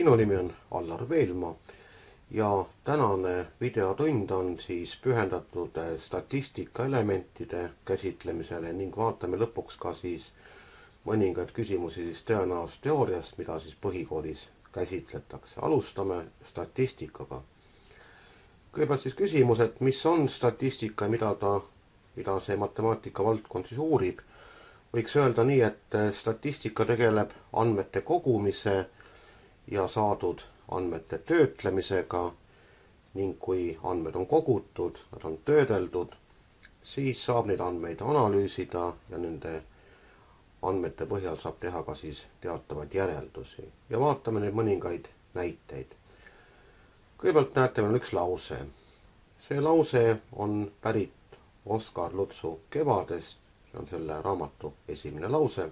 minu nimi on Allar Veelmaa ja tänane videotund on siis pühendatud statistika elementide käsitlemisele ning vaatame lõpuks ka siis mõningaid küsimusi siis tõenäosusteooriast, mida siis põhikoolis käsitletakse. alustame statistikaga. kõigepealt siis küsimus, et mis on statistika ja mida ta, mida see matemaatika valdkond siis uurib. võiks öelda nii, et statistika tegeleb andmete kogumise ja saadud andmete töötlemisega ning kui andmed on kogutud, nad on töödeldud, siis saab neid andmeid analüüsida ja nende andmete põhjal saab teha ka siis teatavaid järeldusi ja vaatame nüüd mõningaid näiteid. kõigepealt näete, meil on üks lause. see lause on pärit Oskar Lutsu Kevadest, see on selle raamatu esimene lause.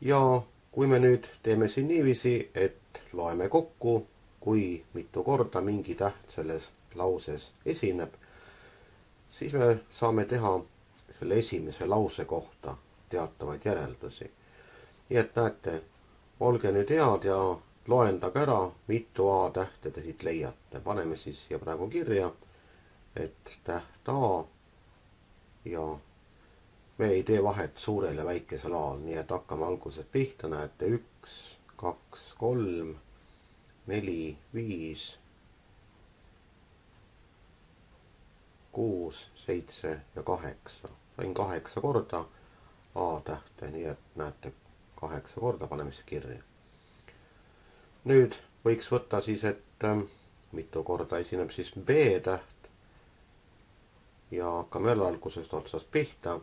ja kui me nüüd teeme siin niiviisi, et loeme kokku, kui mitu korda mingi täht selles lauses esineb, siis me saame teha selle esimese lause kohta teatavaid järeldusi. nii et näete, olge nüüd head ja loendage ära, mitu A tähte te siit leiate. paneme siis siia praegu kirja, et täht A ja me ei tee vahet suurel ja väikesel A-l, nii et hakkame algusest pihta, näete üks, kaks, kolm, neli, viis, kuus, seitse ja kaheksa. sain kaheksa korda A tähte, nii et näete, kaheksa korda paneme siis kirja. nüüd võiks võtta siis, et ähm, mitu korda esineb siis B täht. ja hakkame jälle algusest otsast pihta.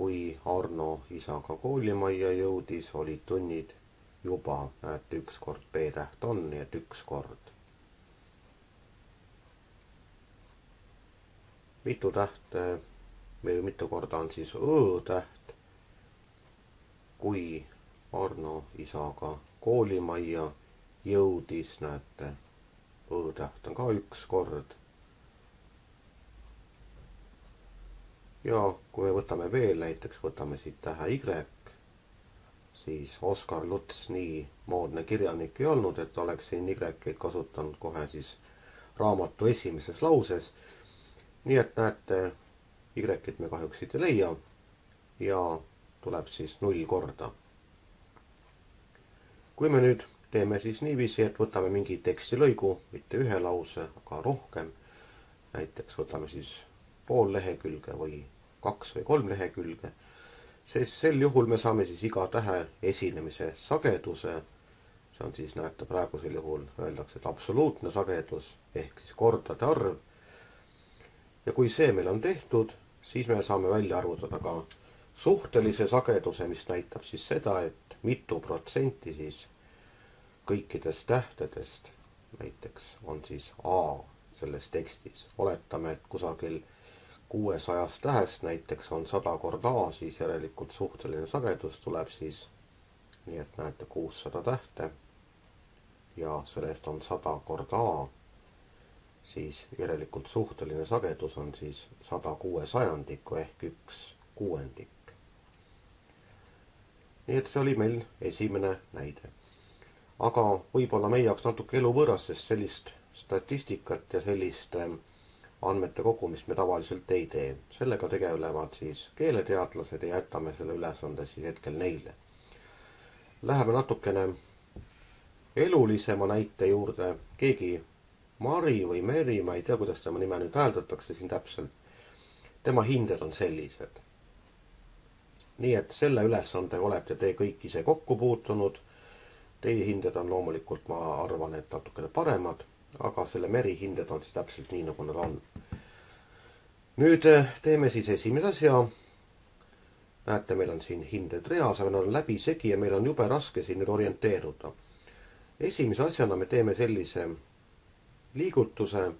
Kui Arno isaga koolimajja jõudis, olid tunnid juba näete, üks kord B täht on, nii et üks kord. mitu tähte või mitu korda on siis Õ täht, kui Arno isaga koolimajja jõudis, näete, Õ täht on ka üks kord. Ja kui me võtame veel näiteks, võtame siit tähe Y siis Oskar Luts nii moodne kirjanik ei olnud, et oleks siin Y-eid kasutanud kohe siis raamatu esimeses lauses. nii et näete, Y-it me kahjuks siit ei leia ja tuleb siis null korda. kui me nüüd teeme siis niiviisi, et võtame mingi tekstilõigu, mitte ühe lause, aga rohkem, näiteks võtame siis pool lehekülge või kaks või kolm lehekülge sest sel juhul me saame siis iga tähe esinemise sageduse. see on siis, näete, praegusel juhul öeldakse, et absoluutne sagedus ehk siis kordade arv. ja kui see meil on tehtud, siis me saame välja arvutada ka suhtelise sageduse, mis näitab siis seda, et mitu protsenti siis kõikidest tähtedest näiteks on siis A selles tekstis. oletame, et kusagil kuuesajast tähest näiteks on sada korda A, siis järelikult suhteline sagedus tuleb siis nii, et näete kuussada tähte ja sellest on sada korda A, siis järelikult suhteline sagedus on siis sada kuuesajandikku ehk üks kuuendik. nii et see oli meil esimene näide. aga võib-olla meie jaoks natuke eluvõõras, sest sellist statistikat ja sellist äh, andmete kogumist me tavaliselt ei tee. sellega tegelevad siis keeleteadlased ja jätame selle ülesande siis hetkel neile. Läheme natukene elulisema näite juurde. keegi Mari või Meri, ma ei tea, kuidas tema nime nüüd hääldatakse siin täpselt. tema hinded on sellised. nii et selle ülesandega olete te kõik ise kokku puutunud. Teie hinded on loomulikult, ma arvan, et natukene paremad aga selle merihinded on siis täpselt nii, nagu nad on. nüüd eh, teeme siis esimese asja. näete, meil on siin hinded reas, aga nad on läbisegi ja meil on jube raske siin nüüd orienteeruda. esimese asjana me teeme sellise liigutuse,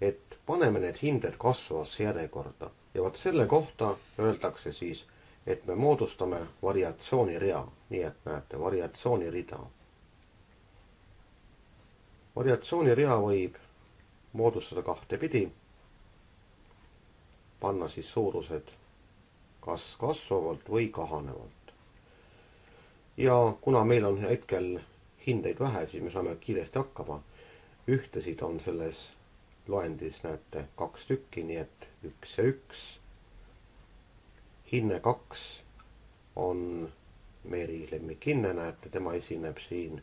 et paneme need hinded kasvavasse järjekorda ja vot selle kohta öeldakse siis, et me moodustame variatsioonirea, nii et näete, variatsioonirida variatsioonirea võib moodustada kahtepidi. panna siis suurused kas kasvavalt või kahanevalt. ja kuna meil on hetkel hindeid vähe, siis me saame kiiresti hakkama. ühtesid on selles loendis, näete, kaks tükki, nii et üks ja üks. hinne kaks on Meeri lemmikhinne, näete, tema esineb siin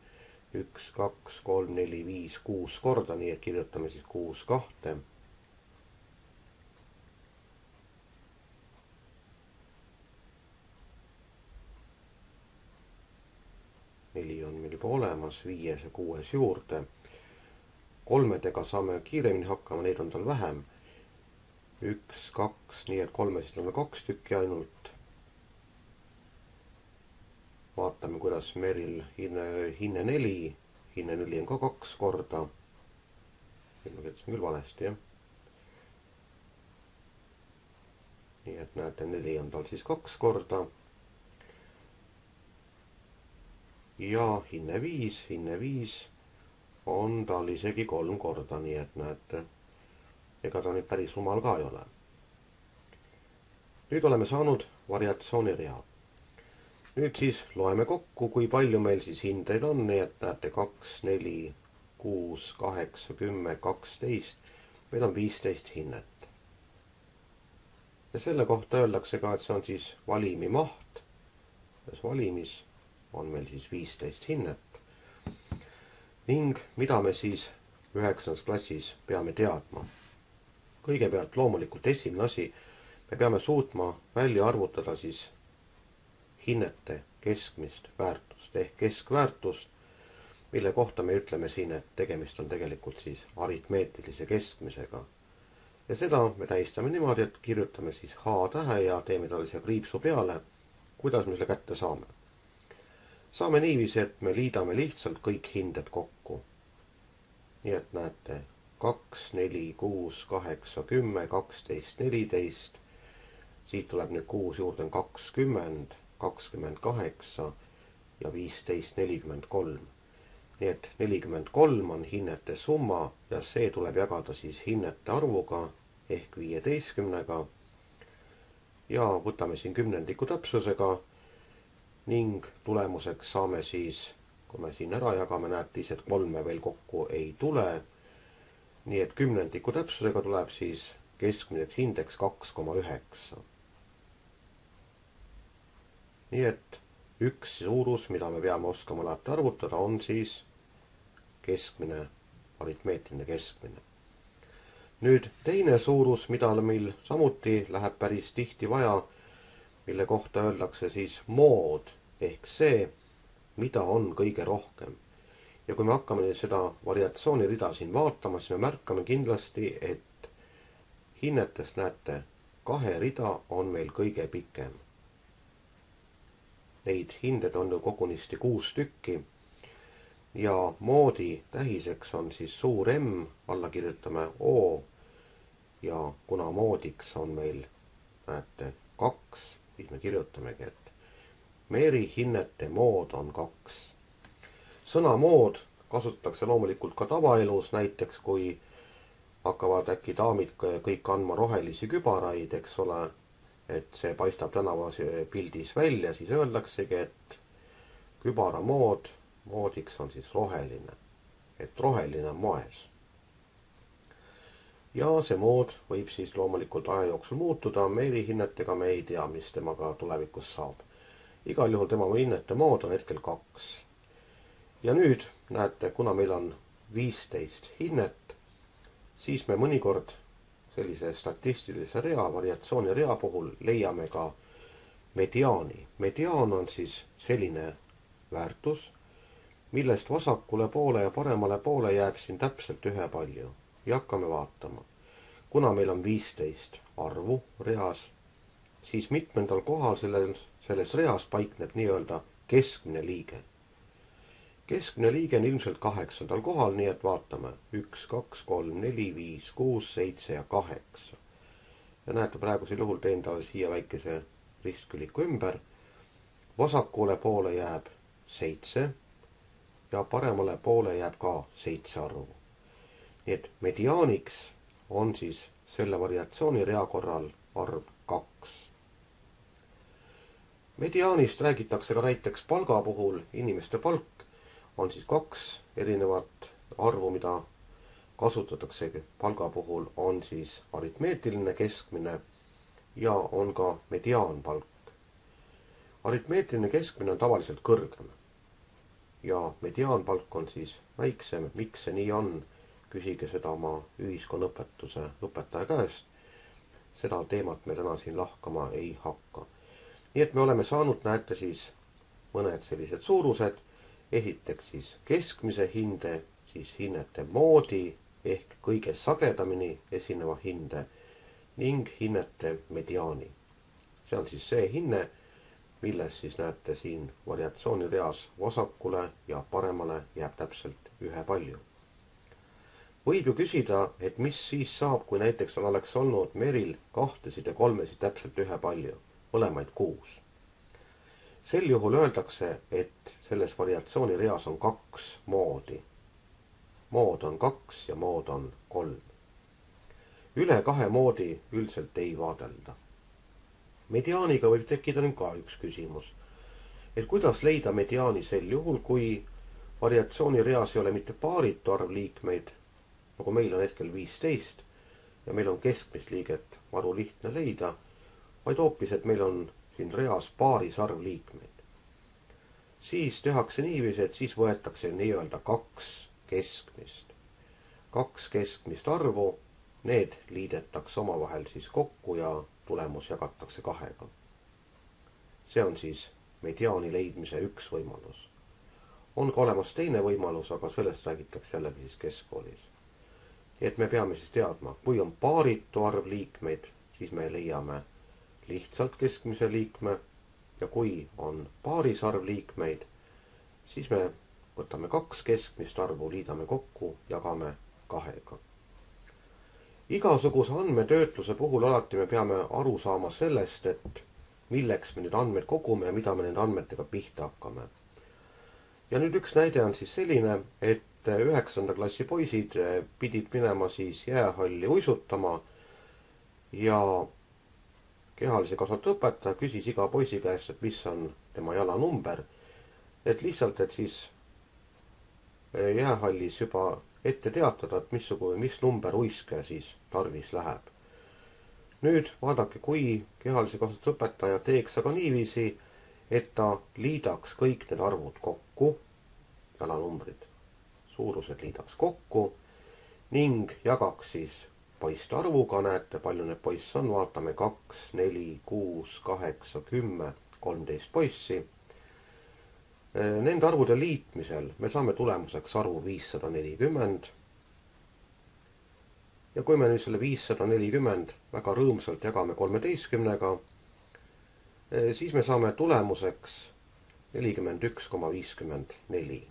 üks, kaks, kolm, neli, viis, kuus korda, nii et kirjutame siis kuus kahte. neli on meil juba olemas, viies ja kuues juurde. kolmedega saame kiiremini hakkama, neid on tal vähem. üks, kaks, nii et kolmesid on kaks tükki ainult vaatame, kuidas Meril hinne, hinne neli, hinne neli on ka kaks korda. nüüd ma kirjutasin küll valesti, jah. nii et näete, neli on tal siis kaks korda. ja hinne viis, hinne viis on tal isegi kolm korda, nii et näete, ega ta nüüd päris rumal ka ei ole. nüüd oleme saanud variatsiooniread nüüd siis loeme kokku, kui palju meil siis hindeid on, nii et näete kaks, neli, kuus, kaheksa, kümme, kaksteist. meil on viisteist hinnet. ja selle kohta öeldakse ka, et see on siis valimi maht. selles valimis on meil siis viisteist hinnet. ning mida me siis üheksandas klassis peame teadma? kõigepealt loomulikult esimene asi, me peame suutma välja arvutada siis hinnete keskmist väärtust ehk keskväärtust, mille kohta me ütleme siin, et tegemist on tegelikult siis aritmeetilise keskmisega. ja seda me tähistame niimoodi, et kirjutame siis H tähe ja teeme talle siia kriipsu peale. kuidas me selle kätte saame? saame niiviisi, et me liidame lihtsalt kõik hinded kokku. nii et näete, kaks, neli, kuus, kaheksa, kümme, kaksteist, neliteist. siit tuleb nüüd kuus juurde on kakskümmend kakskümmend kaheksa ja viisteist nelikümmend kolm. nii et nelikümmend kolm on hinnete summa ja see tuleb jagada siis hinnete arvuga ehk viieteistkümnega. ja võtame siin kümnendiku täpsusega ning tulemuseks saame siis, kui me siin ära jagame, näete ise, et kolme veel kokku ei tule. nii et kümnendiku täpsusega tuleb siis keskmiseks hindeks kaks koma üheksa nii et üks suurus, mida me peame oskama alati arvutada, on siis keskmine, aritmeetiline keskmine. nüüd teine suurus, mida meil samuti läheb päris tihti vaja, mille kohta öeldakse siis mood ehk see, mida on kõige rohkem. ja kui me hakkame seda variatsioonirida siin vaatama, siis me märkame kindlasti, et hinnetest näete, kahe rida on meil kõige pikem Neid hindeid on ju kogunisti kuus tükki. ja moodi tähiseks on siis suur M, alla kirjutame O. ja kuna moodiks on meil, näete, kaks, siis me kirjutamegi, et Meri hinnete mood on kaks. sõna mood kasutatakse loomulikult ka tavaelus, näiteks kui hakkavad äkki daamid kõik andma rohelisi kübaraid, eks ole et see paistab tänavas pildis välja, siis öeldaksegi, et kübara mood, moodiks on siis roheline. et roheline on moes. ja see mood võib siis loomulikult aja jooksul muutuda, meili hinnetega me ei tea, mis temaga tulevikus saab. igal juhul tema hinnete mood on hetkel kaks. ja nüüd näete, kuna meil on viisteist hinnet, siis me mõnikord sellise statistilise rea, variatsiooni rea puhul leiame ka mediaani. mediaan on siis selline väärtus, millest vasakule poole ja paremale poole jääb siin täpselt ühepalju ja hakkame vaatama. kuna meil on viisteist arvu reas, siis mitmendal kohal selles, selles reas paikneb nii-öelda keskmine liige keskmine liige on ilmselt kaheksandal kohal, nii et vaatame üks, kaks, kolm, neli, viis, kuus, seitse ja kaheksa. ja näete, praegusel juhul teen talle siia väikese ristküliku ümber. vasakule poole jääb seitse ja paremale poole jääb ka seitse arvu. nii et mediaaniks on siis selle variatsiooni rea korral arv kaks. mediaanist räägitakse ka näiteks palga puhul, inimeste palk on siis kaks erinevat arvu, mida kasutatakse palga puhul, on siis aritmeetiline keskmine ja on ka mediaanpalk. aritmeetiline keskmine on tavaliselt kõrgem ja mediaanpalk on siis väiksem. miks see nii on, küsige seda oma ühiskonnaõpetuse õpetaja käest. seda teemat me täna siin lahkama ei hakka. nii et me oleme saanud, näete siis mõned sellised suurused. Esiteks siis keskmise hinde, siis hinnete moodi ehk kõige sagedamini esineva hinde ning hinnete mediaani. see on siis see hinne, milles siis näete siin variatsioonireas vasakule ja paremale jääb täpselt ühepalju. võib ju küsida, et mis siis saab, kui näiteks oleks olnud Meril kahtesid ja kolmesid täpselt ühepalju, mõlemaid kuus. Sel juhul öeldakse, et selles variatsioonireas on kaks moodi. mood on kaks ja mood on kolm üle kahe moodi üldiselt ei vaadelda. mediaaniga võib tekkida nüüd ka üks küsimus. et kuidas leida mediaani sel juhul, kui variatsioonireas ei ole mitte paaritu arv liikmeid, nagu meil on hetkel viisteist ja meil on keskmist liiget maru lihtne leida, vaid hoopis, et meil on siin reas paaris arv liikmeid. siis tehakse niiviisi, et siis võetakse nii-öelda kaks keskmist, kaks keskmist arvu Need liidetakse omavahel siis kokku ja tulemus jagatakse kahega. see on siis mediaani leidmise üks võimalus. on ka olemas teine võimalus, aga sellest räägitakse jällegi siis keskkoolis. et me peame siis teadma, kui on paaritu arv liikmeid, siis me leiame lihtsalt keskmise liikme ja kui on paaris arv liikmeid, siis me võtame kaks keskmist arvu, liidame kokku, jagame kahega igasuguse andmetöötluse puhul alati me peame aru saama sellest, et milleks me nüüd andmeid kogume ja mida me nende andmetega pihta hakkame. ja nüüd üks näide on siis selline, et üheksanda klassi poisid pidid minema siis jäähalli uisutama ja kehalise kasvatuse õpetaja küsis iga poisi käest, et mis on tema jalanumber. et lihtsalt, et siis jäähallis juba ette teatada, et missugune, mis number uiske siis tarvis läheb. nüüd vaadake, kui kehalise kasvatuse õpetaja teeks aga niiviisi, et ta liidaks kõik need arvud kokku, jalanumbrid, suurused liidaks kokku ning jagaks siis poiste arvuga, näete, palju neid poisse on, vaatame kaks, neli, kuus, kaheksa, kümme, kolmteist poissi Äh, nende arvude liitmisel me saame tulemuseks arvu viissada nelikümmend. ja kui me nüüd selle viissada nelikümmend väga rõõmsalt jagame kolmeteistkümnega, äh, siis me saame tulemuseks nelikümmend üks koma viiskümmend neli.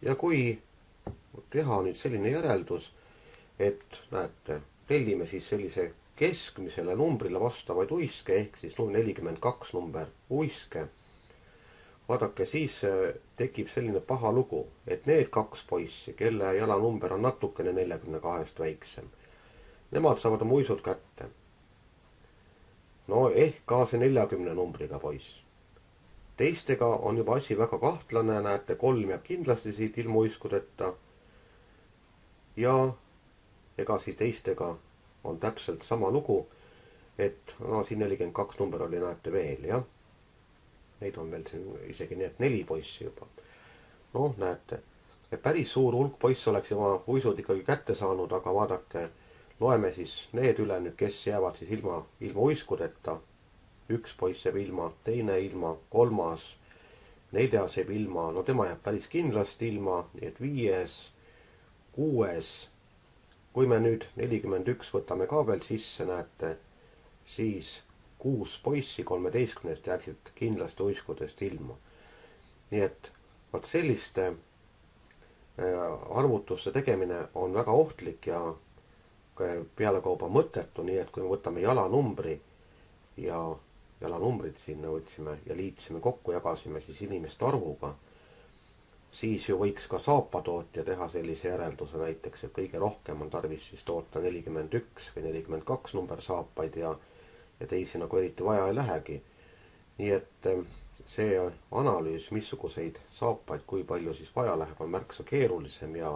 ja kui teha nüüd selline järeldus, et näete, tellime siis sellise keskmisele numbrile vastavaid uiske ehk siis nelikümmend kaks number uiske. vaadake, siis äh, tekib selline paha lugu, et need kaks poissi, kelle jalanumber on natukene neljakümne kahest väiksem, nemad saavad oma uisud kätte. no ehk ka see neljakümne numbriga poiss. teistega on juba asi väga kahtlane, näete, kolm jääb kindlasti siit ilma uiskudeta. Ja ega siis teistega on täpselt sama lugu. et no siin nelikümmend kaks number oli, näete veel jah. Neid on veel siin isegi nii, et neli poissi juba. noh, näete, et päris suur hulk poisse oleks oma uisud ikkagi kätte saanud, aga vaadake, loeme siis need üle nüüd, kes jäävad siis ilma, ilma uiskudeta. üks poiss jääb ilma, teine ilma, kolmas, neljas jääb ilma, no tema jääb päris kindlasti ilma, nii et viies, kuues kui me nüüd nelikümmend üks võtame ka veel sisse, näete, siis kuus poissi kolmeteistkümnest jääksid kindlasti uiskudest ilma. nii et vot selliste äh, arvutuste tegemine on väga ohtlik ja pealekauba mõttetu, nii et kui me võtame jalanumbri ja jalanumbrid sinna võtsime ja liitsime kokku, jagasime siis inimeste arvuga siis ju võiks ka saapatootja teha sellise järelduse näiteks, et kõige rohkem on tarvis siis toota nelikümmend üks või nelikümmend kaks number saapaid ja, ja teisi nagu eriti vaja ei lähegi. nii et eh, see analüüs, missuguseid saapaid, kui palju siis vaja läheb, on märksa keerulisem ja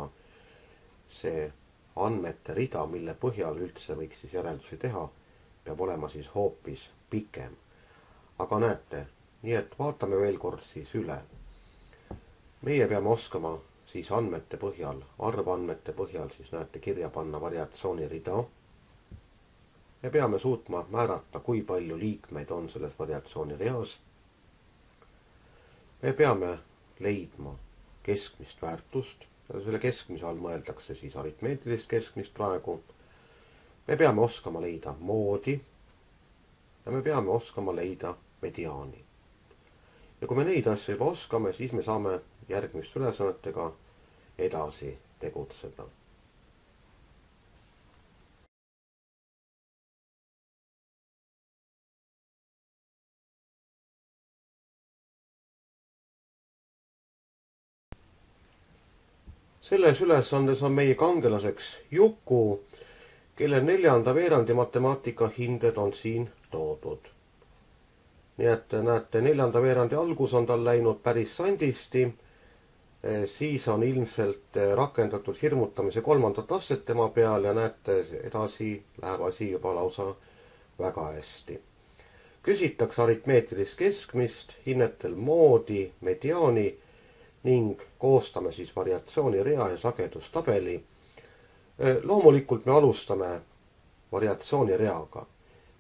see andmete rida, mille põhjal üldse võiks siis järeldusi teha, peab olema siis hoopis pikem. aga näete, nii et vaatame veel kord siis üle. Meie peame oskama siis andmete põhjal, arvandmete põhjal siis näete kirja panna variatsioonirida. me peame suutma määrata, kui palju liikmeid on selles variatsioonireas. me peame leidma keskmist väärtust, selle keskmise all mõeldakse siis aritmeetilist keskmist praegu. me peame oskama leida moodi. ja me peame oskama leida mediaani. ja kui me neid asju juba oskame, siis me saame järgmiste ülesannetega edasi tegutseda. selles ülesandes on meie kangelaseks Juku, kelle neljanda veerandi matemaatika hinded on siin toodud. nii et näete, neljanda veerandi algus on tal läinud päris sandisti siis on ilmselt eh, rakendatud hirmutamise kolmandat astet tema peal ja näete, edasi läheb asi juba lausa väga hästi. küsitakse aritmeetilist keskmist, hinnetel moodi, mediaani ning koostame siis variatsioonirea ja sagedustabeli. Eh, loomulikult me alustame variatsioonireaga.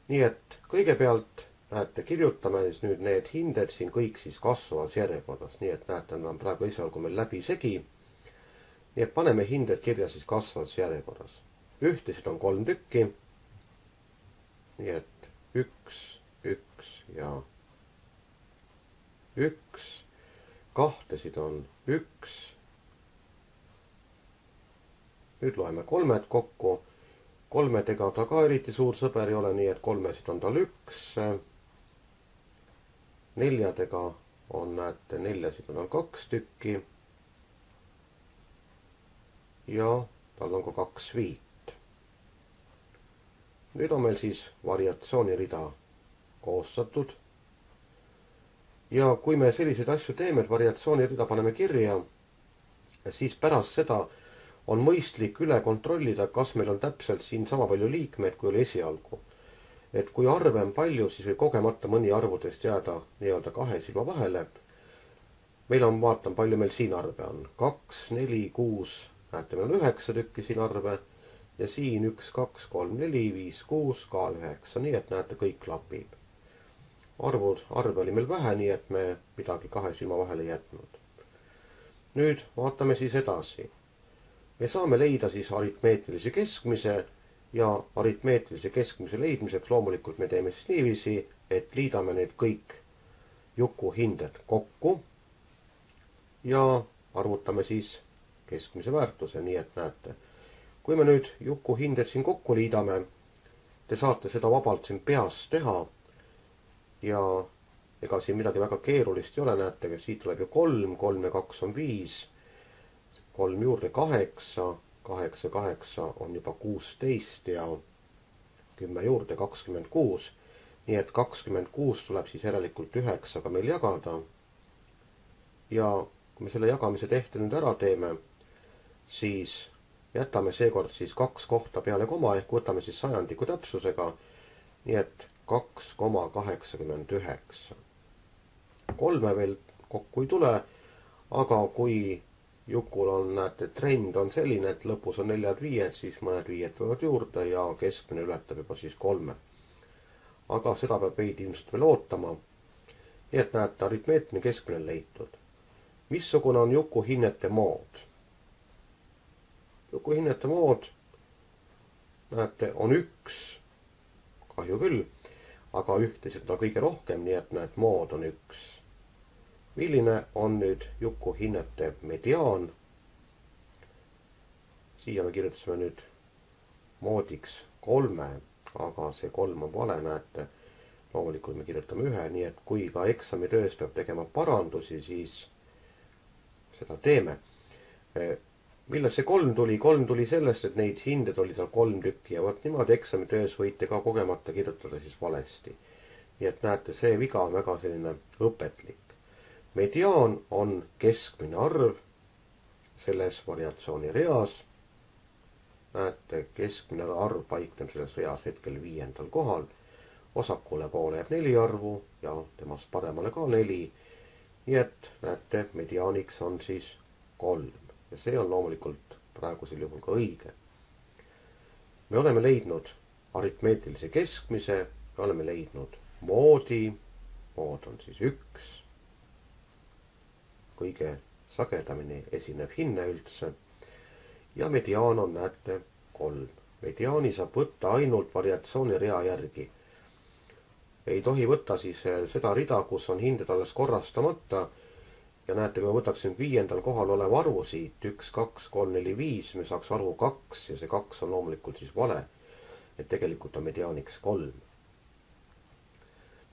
nii et kõigepealt näete, kirjutame siis nüüd need hinded siin kõik siis kasvavas järjekorras, nii et näete, nad on praegu esialgu meil läbisegi. nii et paneme hinded kirja siis kasvavas järjekorras. ühtesid on kolm tükki. nii et üks, üks ja üks. kahtesid on üks. nüüd loeme kolmed kokku kolmedega ta ka eriti suur sõber ei ole, nii et kolmesid on tal üks neljadega on, näete, neljasid on kaks tükki. ja tal on ka kaks viit. nüüd on meil siis variatsioonirida koostatud. ja kui me selliseid asju teeme, et variatsioonirida paneme kirja, siis pärast seda on mõistlik üle kontrollida, kas meil on täpselt siin sama palju liikmeid, kui oli esialgu et kui arve on palju, siis võib kogemata mõni arvudest jääda nii-öelda kahe silma vahele. meil on, vaatan, palju meil siin arve on, kaks, neli, kuus, näete, meil on üheksa tükki siin arve ja siin üks, kaks, kolm, neli, viis, kuus, ka üheksa, nii et näete, kõik klapib. arvud, arve oli meil vähe, nii et me midagi kahe silma vahele ei jätnud. nüüd vaatame siis edasi. me saame leida siis aritmeetilise keskmise ja aritmeetrilise keskmise leidmiseks loomulikult me teeme siis niiviisi, et liidame need kõik Juku hinded kokku ja arvutame siis keskmise väärtuse, nii et näete, kui me nüüd Juku hinded siin kokku liidame, te saate seda vabalt siin peas teha ja ega siin midagi väga keerulist ei ole, näete, siit tuleb ju kolm, kolm ja kaks on viis, kolm juurde kaheksa kaheksa, kaheksa on juba kuusteist ja kümme juurde kakskümmend kuus. nii et kakskümmend kuus tuleb siis järelikult üheksaga meil jagada. ja kui me selle jagamise tehte nüüd ära teeme, siis jätame seekord siis kaks kohta peale koma ehk võtame siis sajandiku täpsusega. nii et kaks koma kaheksakümmend üheksa. kolme veel kokku ei tule, aga kui Jukul on, näete, trend on selline, et lõpus on neljad-viied, siis mõned viied tulevad juurde ja keskmine ületab juba siis kolme. aga seda peab veidi ilmselt veel ootama. nii et näete, aritmeetiline keskmine on leitud. missugune on Juku hinnete mood? Juku hinnete mood, näete, on üks. kahju küll, aga ühtesid on kõige rohkem, nii et näed, mood on üks milline on nüüd Juku hinnete mediaan? siia me kirjutasime nüüd moodiks kolme, aga see kolm on vale, näete. loomulikult me kirjutame ühe, nii et kui ka eksamitöös peab tegema parandusi, siis seda teeme. millest see kolm tuli? kolm tuli sellest, et neid hindeid oli tal kolm tükki ja vot niimoodi eksamitöös võite ka kogemata kirjutada siis valesti. nii et näete, see viga on väga selline õpetlik. Mediaan on keskmine arv selles variatsiooni reas. näete, keskmine arv paikneb selles reas hetkel viiendal kohal. vasakule poole jääb neli arvu ja temast paremale ka neli. nii et näete, mediaaniks on siis kolm ja see on loomulikult praegusel juhul ka õige. me oleme leidnud aritmeetilise keskmise, me oleme leidnud moodi, mood on siis üks, kõige sagedamini esinev hinne üldse. ja mediaan on, näete, kolm. mediaani saab võtta ainult variatsioonirea järgi. ei tohi võtta siis eh, seda rida, kus on hinded alles korrastamata. ja näete, kui ma võtaksin viiendal kohal oleva arvu siit üks, kaks, kolm, neli, viis, me saaks arvu kaks ja see kaks on loomulikult siis vale. et tegelikult on mediaaniks kolm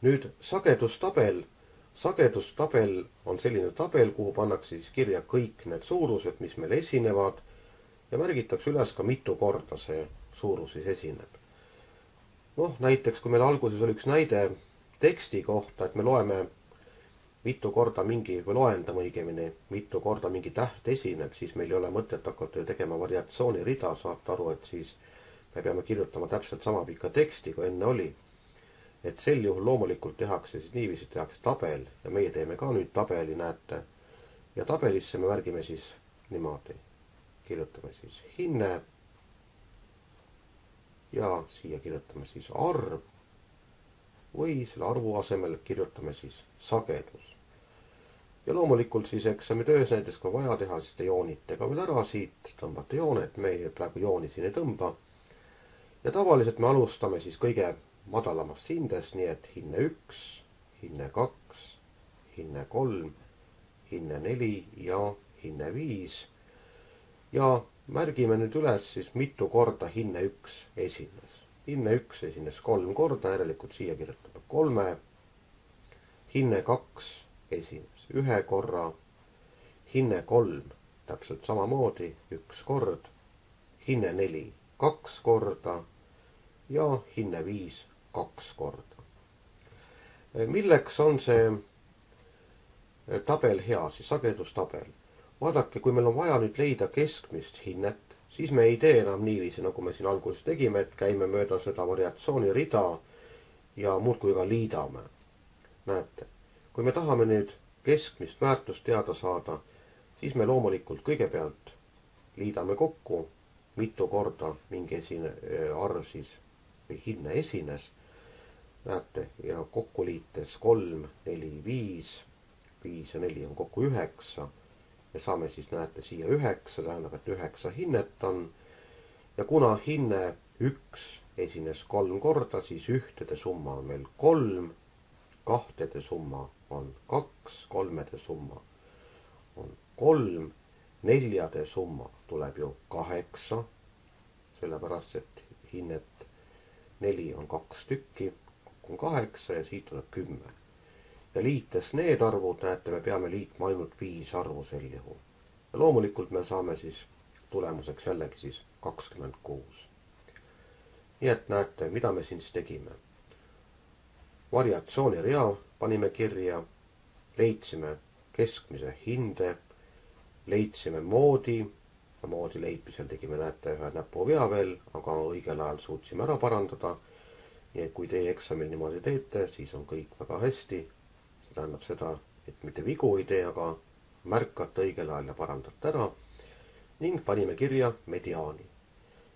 nüüd sagedustabel. Sagedustabel on selline tabel, kuhu pannakse siis kirja kõik need suurused, mis meil esinevad ja märgitakse üles ka mitu korda see suurus siis esineb. noh, näiteks kui meil alguses oli üks näide teksti kohta, et me loeme mitu korda mingi või loendame õigemini, mitu korda mingi täht esineb, siis meil ei ole mõtet hakata ju tegema variatsioonirida, saate aru, et siis me peame kirjutama täpselt sama pika teksti, kui enne oli et sel juhul loomulikult tehakse siis niiviisi, tehakse tabel ja meie teeme ka nüüd tabeli, näete. ja tabelisse me märgime siis niimoodi, kirjutame siis hinne. ja siia kirjutame siis arv. või selle arvu asemel kirjutame siis sagedus. ja loomulikult siis eksamitöös näiteks kui vaja teha, siis te joonite ka veel ära siit, tõmbate jooned, me praegu jooni siin ei tõmba. ja tavaliselt me alustame siis kõige madalamast hindest, nii et hinne üks, hinne kaks, hinne kolm, hinne neli ja hinne viis. ja märgime nüüd üles siis, mitu korda hinne üks esines. hinne üks esines kolm korda, järelikult siia kirjutame kolme. hinne kaks esines ühe korra. hinne kolm täpselt samamoodi, üks kord. hinne neli kaks korda ja hinne viis kaks korda. milleks on see tabel hea, siis sagedustabel? vaadake, kui meil on vaja nüüd leida keskmist hinnet, siis me ei tee enam niiviisi, nagu me siin alguses tegime, et käime mööda seda variatsioonirida ja muudkui ka liidame. näete, kui me tahame nüüd keskmist väärtust teada saada, siis me loomulikult kõigepealt liidame kokku, mitu korda mingi esine, arv siis või hinne esines näete, ja kokku liites kolm, neli, viis, viis ja neli on kokku üheksa. ja saame siis, näete, siia üheksa, tähendab, et üheksa hinnet on. ja kuna hinne üks esines kolm korda, siis ühtede summa on meil kolm, kahtede summa on kaks, kolmede summa on kolm, neljade summa tuleb ju kaheksa, sellepärast et hinnet neli on kaks tükki on kaheksa ja siit tuleb kümme. ja liites need arvud, näete, me peame liitma ainult viis arvu sel juhul. ja loomulikult me saame siis tulemuseks jällegi siis kakskümmend kuus. nii et näete, mida me siin siis tegime. variatsioonirea panime kirja, leidsime keskmise hinde, leidsime moodi moodi leidmisel tegime, näete, ühe näpuvea veel, aga õigel ajal suutsime ära parandada nii et kui teie eksamil niimoodi teete, siis on kõik väga hästi. see tähendab seda, et mitte vigu ei tee, aga märkate õigel ajal ja parandate ära. ning panime kirja mediaani.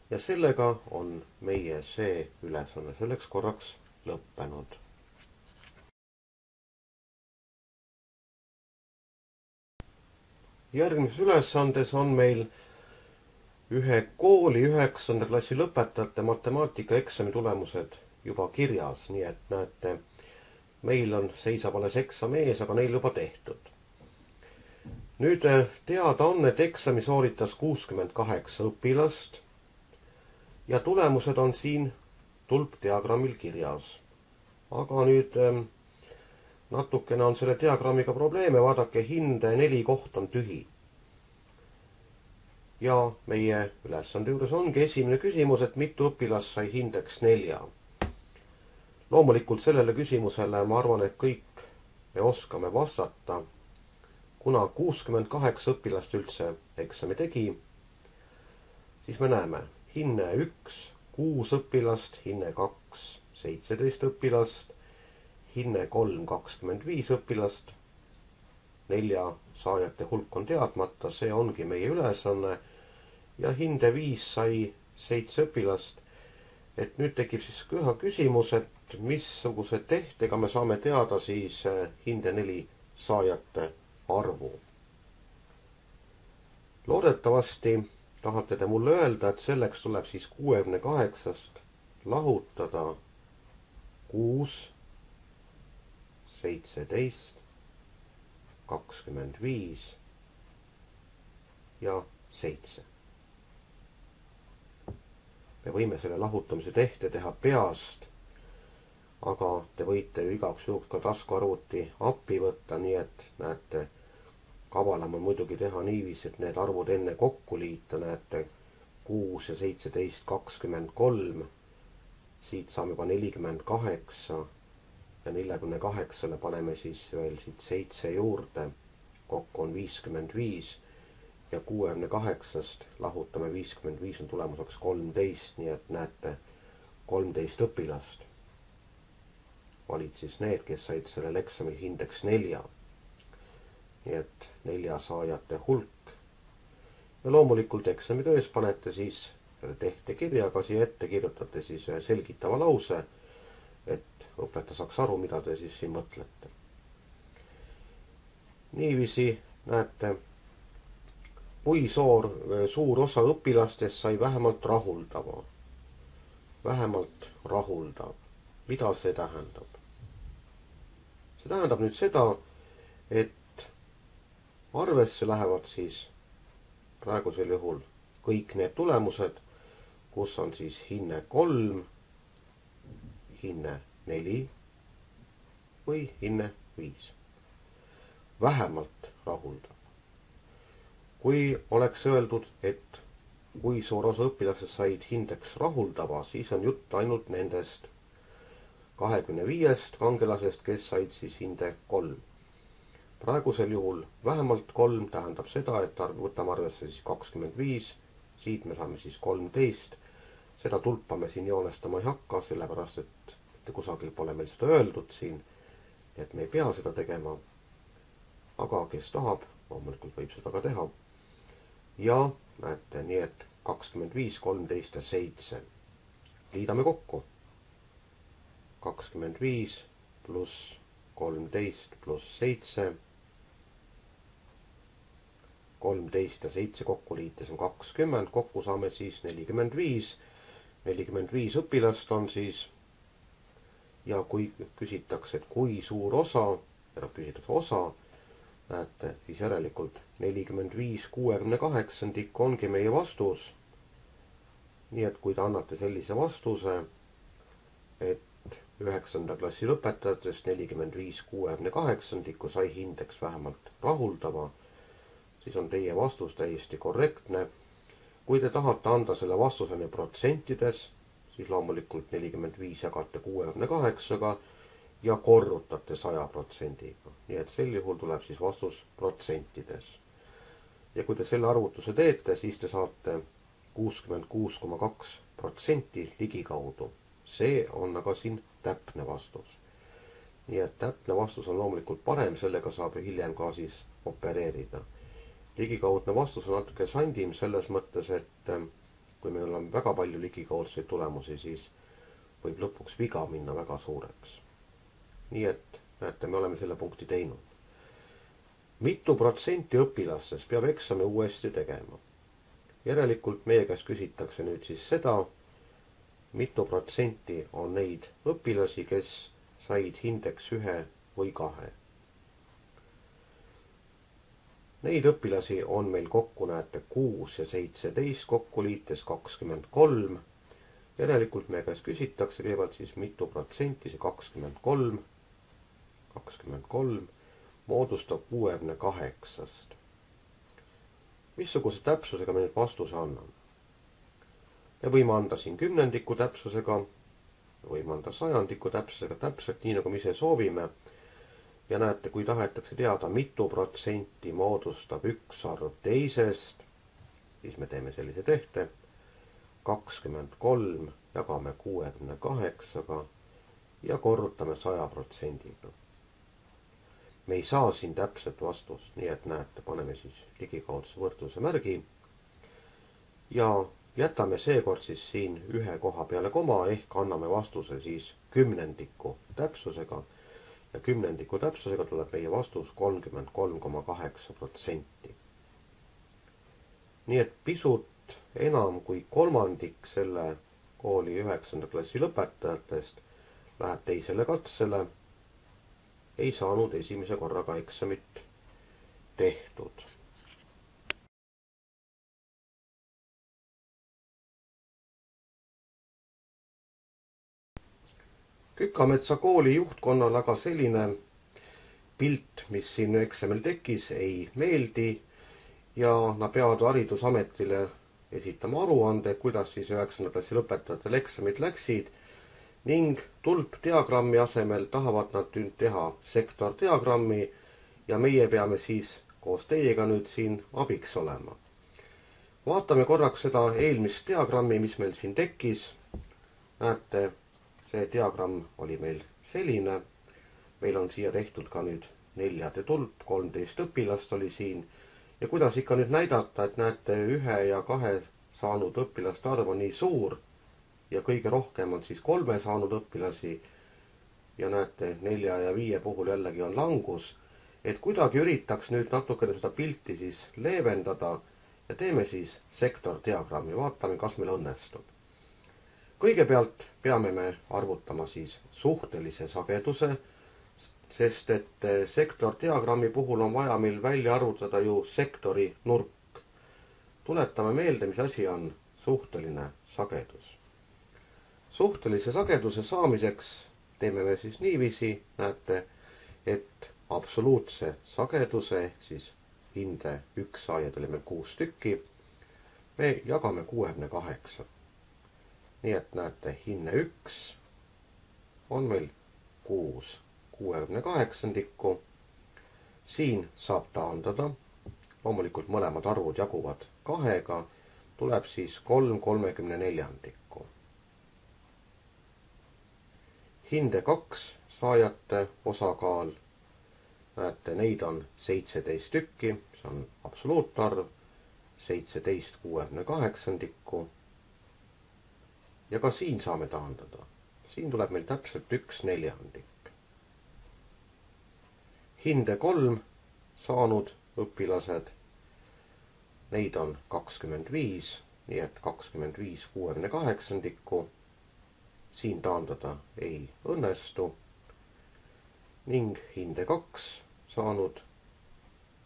ja sellega on meie see ülesanne selleks korraks lõppenud. järgmises ülesandes on meil ühe kooli üheksanda klassi lõpetajate matemaatikaeksami tulemused juba kirjas, nii et näete, meil on, seisab alles eksam ees, aga neil juba tehtud. nüüd eh, teada on, et eksami sooritas kuuskümmend kaheksa õpilast ja tulemused on siin tulpdiagrammil kirjas. aga nüüd eh, natukene on selle diagrammiga probleeme, vaadake, hinde neli koht on tühi. ja meie ülesande juures ongi esimene küsimus, et mitu õpilast sai hindeks nelja loomulikult sellele küsimusele ma arvan, et kõik me oskame vastata. kuna kuuskümmend kaheksa õpilast üldse eksami tegi, siis me näeme hinne üks, kuus õpilast, hinne kaks, seitseteist õpilast, hinne kolm, kakskümmend viis õpilast. nelja saajate hulk on teadmata, see ongi meie ülesanne. ja hinde viis sai seitse õpilast. et nüüd tekib siis ühe küsimus, et missuguse tehtega me saame teada siis eh, hinde neli saajate arvu. loodetavasti tahate te mulle öelda, et selleks tuleb siis kuuekümne kaheksast lahutada kuus, seitseteist, kakskümmend viis ja seitse me võime selle lahutamise tehte teha peast, aga te võite ju igaks juhuks ka taskuarvuti appi võtta, nii et näete, kavalam on muidugi teha niiviisi, et need arvud enne kokku liita, näete, kuus ja seitseteist, kakskümmend kolm. siit saame juba nelikümmend kaheksa ja neljakümne kaheksale paneme siis veel siit seitse juurde. kokku on viiskümmend viis ja kuuekümne kaheksast lahutame viiskümmend viis on tulemuseks kolmteist, nii et näete, kolmteist õpilast olid siis need, kes said sellel eksamil hindeks nelja. nii et nelja saajate hulk. ja loomulikult eksamitöös panete siis selle tehte kirjaga siia ette, kirjutate siis ühe selgitava lause, et õpetaja saaks aru, mida te siis siin mõtlete. niiviisi näete kui soor, suur osa õpilastest sai vähemalt rahuldava. vähemalt rahuldav. mida see tähendab? See tähendab nüüd seda, et arvesse lähevad siis praegusel juhul kõik need tulemused, kus on siis hinne kolm, hinne neli või hinne viis. vähemalt rahuldav kui oleks öeldud, et kui suur osa õpilastest said hindeks rahuldava, siis on jutt ainult nendest kahekümne viiest kangelasest, kes said siis hinde kolm. praegusel juhul vähemalt kolm tähendab seda, et võtame arvesse siis kakskümmend viis, siit me saame siis kolmteist. seda tulpa me siin joonestama ei hakka, sellepärast et mitte kusagil pole meil seda öeldud siin. et me ei pea seda tegema. aga kes tahab, loomulikult võib seda ka teha ja näete, nii et kakskümmend viis, kolmteist ja seitse. liidame kokku. Kakskümmend viis pluss kolmteist pluss seitse. kolmteist ja seitse kokku liites on kakskümmend, kokku saame siis nelikümmend viis. nelikümmend viis õpilast on siis. ja kui küsitakse, et kui suur osa, küsitakse osa näete, siis järelikult nelikümmend viis kuuekümne kaheksandikku ongi meie vastus. nii et kui te annate sellise vastuse, et üheksanda klassi lõpetajatest nelikümmend viis kuuekümne kaheksandikku sai hindeks vähemalt rahuldava, siis on teie vastus täiesti korrektne. kui te tahate anda selle vastuseni protsentides, siis loomulikult nelikümmend viis jagate kuuekümne kaheksaga ja korrutate saja protsendiga. nii et sel juhul tuleb siis vastus protsentides. ja kui te selle arvutuse teete, siis te saate kuuskümmend kuus koma kaks protsenti ligikaudu. See on aga siin täpne vastus. nii et täpne vastus on loomulikult parem, sellega saab hiljem ka siis opereerida. ligikaudne vastus on natuke sandim selles mõttes, et ähm, kui meil on väga palju ligikaudseid tulemusi, siis võib lõpuks viga minna väga suureks nii et näete, me oleme selle punkti teinud. mitu protsenti õpilastest peab eksami uuesti tegema? järelikult meie käest küsitakse nüüd siis seda, mitu protsenti on neid õpilasi, kes said hindeks ühe või kahe. Neid õpilasi on meil kokku, näete, kuus ja seitseteist, kokku liites kakskümmend kolm. järelikult meie käest küsitakse kõigepealt siis mitu protsenti, see kakskümmend kolm kakskümmend kolm moodustab kuuekümne kaheksast. missuguse täpsusega me nüüd vastuse anname? Me võime anda siin kümnendiku täpsusega või mõnda sajandikku täpsusega, täpselt nii, nagu me ise soovime. ja näete, kui tahetakse teada, mitu protsenti moodustab üks arv teisest, siis me teeme sellise tehte. kakskümmend kolm jagame kuuekümne kaheksaga ja korrutame saja protsendiga. me ei saa siin täpset vastust, nii et näete, paneme siis ligikaudse võrdluse märgi. ja jätame seekord siis siin ühe koha peale koma ehk anname vastuse siis kümnendiku täpsusega. ja kümnendiku täpsusega tuleb meie vastus kolmkümmend kolm koma kaheksa protsenti. nii et pisut enam kui kolmandik selle kooli üheksanda klassi lõpetajatest läheb teisele katsele. ei saanud esimese korraga eksamit tehtud Kükametsa kooli juhtkonnale aga selline pilt, mis siin eksamil tekkis, ei meeldi ja nad peavad Haridusametile esitama aruande, kuidas siis üheksanda klassi lõpetajatel eksamid läksid ning tulpdiagrammi asemel tahavad nad nüüd teha sektordiagrammi ja meie peame siis koos teiega nüüd siin abiks olema. vaatame korraks seda eelmist diagrammi, mis meil siin tekkis. näete see diagramm oli meil selline. meil on siia tehtud ka nüüd neljade tulp, kolmteist õpilast oli siin. ja kuidas ikka nüüd näidata, et näete, ühe ja kahe saanud õpilaste arv on nii suur ja kõige rohkem on siis kolme saanud õpilasi. ja näete, nelja ja viie puhul jällegi on langus. et kuidagi üritaks nüüd natukene seda pilti siis leevendada ja teeme siis sektordiagrammi, vaatame, kas meil õnnestub kõigepealt peame me arvutama siis suhtelise sageduse, sest et eh, sektordiagrammi puhul on vaja meil välja arvutada ju sektori nurk. tuletame meelde, mis asi on suhteline sagedus. suhtelise sageduse saamiseks teeme me siis niiviisi, näete, et absoluutse sageduse siis hinde üks saajaid oli meil kuus tükki. me jagame kuuekümne kaheksa nii et näete, hinne üks on meil kuus kuuekümne kaheksandikku. siin saab taandada, loomulikult mõlemad arvud jaguvad kahega, tuleb siis kolm kolmekümne neljandikku. hinde kaks saajate osakaal, näete, neid on seitseteist tükki, see on absoluutarv, seitseteist kuuekümne kaheksandikku ja ka siin saame taandada. siin tuleb meil täpselt üks neljandik. hinde kolm saanud õpilased, neid on kakskümmend viis, nii et kakskümmend viis kuuekümne kaheksandikku. siin taandada ei õnnestu. ning hinde kaks saanud,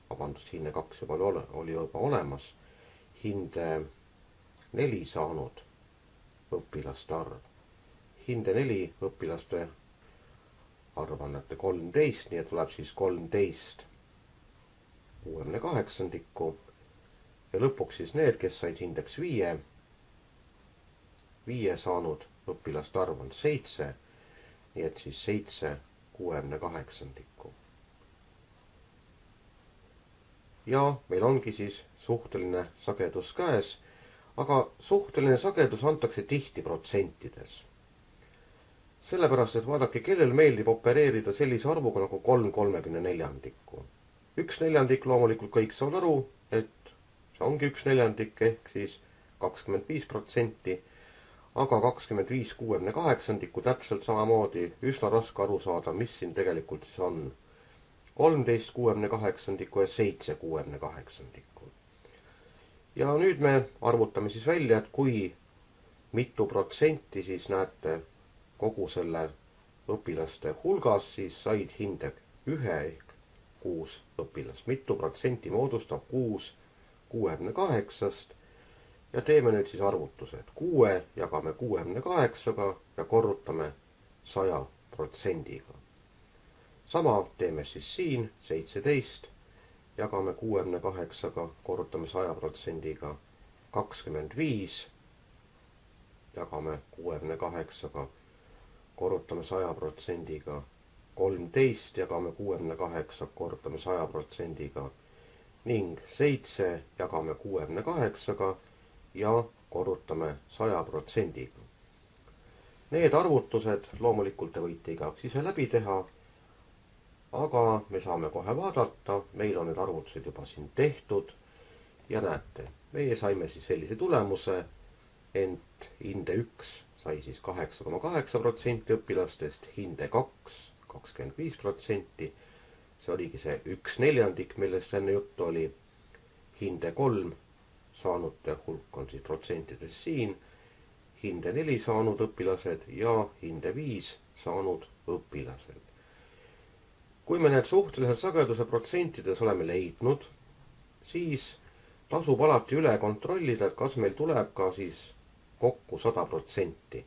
vabandust, hinde kaks juba oli juba olemas, hinde neli saanud õpilaste arv. hinde neli õpilaste arv on näete kolmteist, nii et tuleb siis kolmteist kuuekümne kaheksandikku. ja lõpuks siis need, kes said hindeks viie. viie saanud õpilaste arv on seitse, nii et siis seitse kuuekümne kaheksandikku. ja meil ongi siis suhteline sagedus käes aga suhteline sagedus antakse tihti protsentides. sellepärast, et vaadake, kellel meeldib opereerida sellise arvuga nagu kolm kolmekümne neljandikku. üks neljandik loomulikult kõik saavad aru, et see ongi üks neljandik ehk siis kakskümmend viis protsenti. aga kakskümmend viis kuuekümne kaheksandikku täpselt samamoodi üsna raske aru saada, mis siin tegelikult siis on. kolmteist kuuekümne kaheksandikku ja seitse kuuekümne kaheksandikku ja nüüd me arvutame siis välja, et kui mitu protsenti siis näete kogu selle õpilaste hulgas, siis said hinde ühe ehk kuus õpilast. mitu protsenti moodustab kuus kuuekümne kaheksast ja teeme nüüd siis arvutused. kuue jagame kuuekümne kaheksaga ja korrutame saja protsendiga. sama teeme siis siin seitseteist jagame kuuekümne kaheksaga, korrutame saja protsendiga, kakskümmend viis, jagame kuuekümne kaheksaga, korrutame saja protsendiga. kolmteist jagame kuuekümne kaheksa, korrutame saja protsendiga ning seitse jagame kuuekümne kaheksaga ja korrutame saja protsendiga. Need arvutused loomulikult te võite igaks ise läbi teha. Aga me saame kohe vaadata, meil on need arvutused juba siin tehtud. ja näete, meie saime siis sellise tulemuse, ent hinde üks sai siis kaheksa koma kaheksa protsenti õpilastest, hinde kaks kakskümmend viis protsenti see oligi see üks neljandik, millest enne juttu oli. hinde kolm saanute hulk on siis protsentides siin. hinde neli saanud õpilased ja hinde viis saanud õpilased. Kui me need suhtelise sageduse protsentides oleme leidnud, siis tasub alati üle kontrollida, et kas meil tuleb ka siis kokku sada protsenti.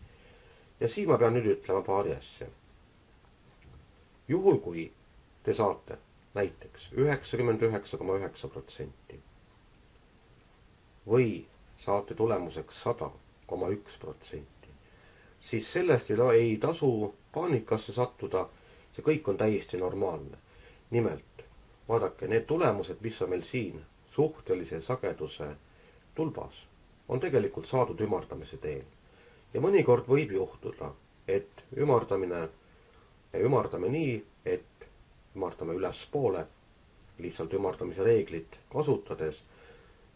ja siin ma pean nüüd ütlema paari asja. juhul, kui te saate näiteks üheksakümmend üheksa koma üheksa protsenti või saate tulemuseks sada koma üks protsenti, siis sellest ei, ei tasu paanikasse sattuda. See kõik on täiesti normaalne. nimelt vaadake, need tulemused, mis on meil siin suhtelise sageduse tulbas, on tegelikult saadud ümardamise teel. ja mõnikord võib juhtuda, et ümardamine, ümardame nii, et ümardame ülespoole, lihtsalt ümardamise reeglit kasutades.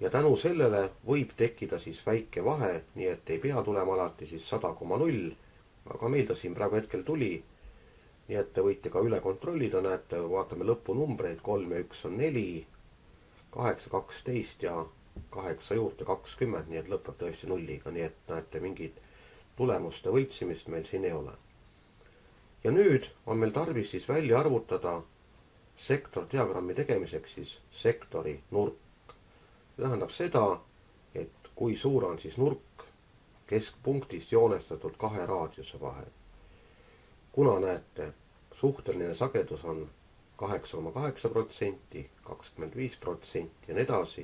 ja tänu sellele võib tekkida siis väike vahe, nii et ei pea tulema alati siis sada koma null. aga meil ta siin praegu hetkel tuli. Nii et te võite ka üle kontrollida, näete, vaatame lõpunumbreid, kolm ja üks on neli, kaheksa, kaksteist ja kaheksa juurde kakskümmend, nii et lõpeb tõesti nulliga, nii et näete, mingit tulemuste võltsimist meil siin ei ole ja nüüd on meil tarvis siis välja arvutada sektordiagrammi tegemiseks siis sektori nurk. see tähendab seda, et kui suur on siis nurk keskpunktist joonestatud kahe raadiuse vahel. Kuna näete, suhteline sagedus on kaheksa koma kaheksa protsenti, kakskümmend viis protsenti ja nii edasi,